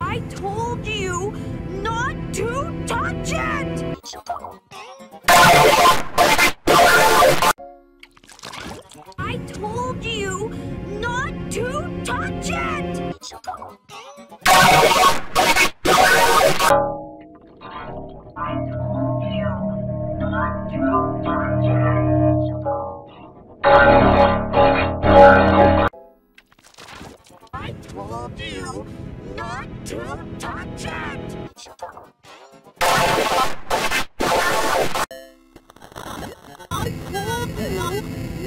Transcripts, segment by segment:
I told you not to touch it! I told you not to touch it!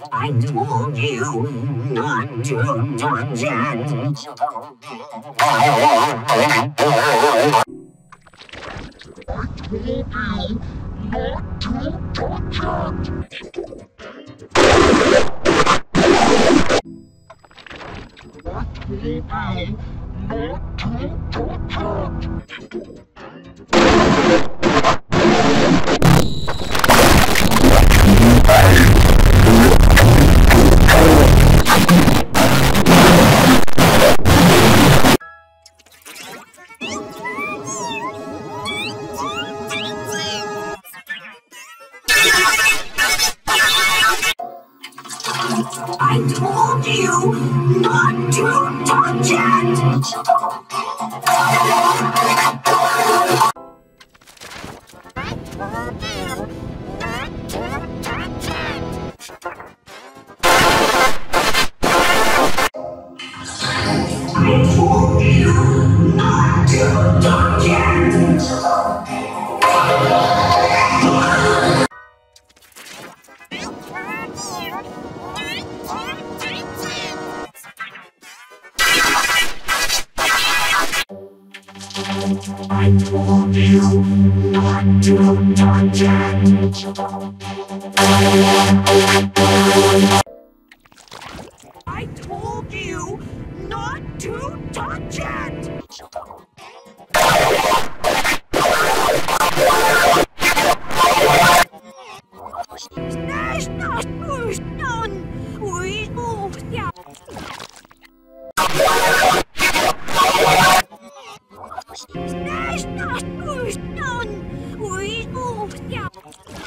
told you not to touch it! I told you not to touch it. I told you not to touch it. I told you not to touch it. I you not to touch it. Told you not to touch it! Snatch, snatch, snatch, snatch, Okay.